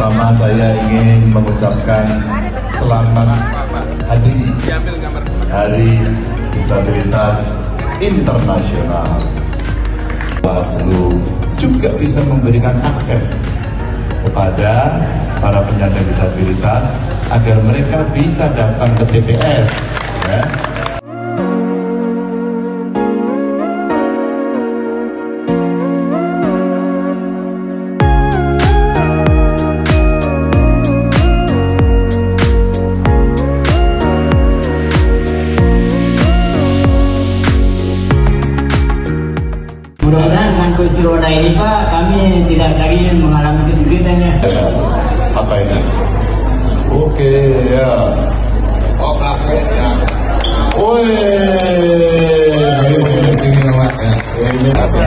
pertama saya ingin mengucapkan selamat hari Hari Disabilitas Internasional. Bawaslu juga bisa memberikan akses kepada para penyandang disabilitas agar mereka bisa datang ke TPS. Ya. Mudah-mudahan dengan kursi roda ini Pak, kami tidak lagi mengalami kesulitan ya. Ya, apa ini? Oke, ya. Oh, praktek ya. Woi, Ini ya. ini apa?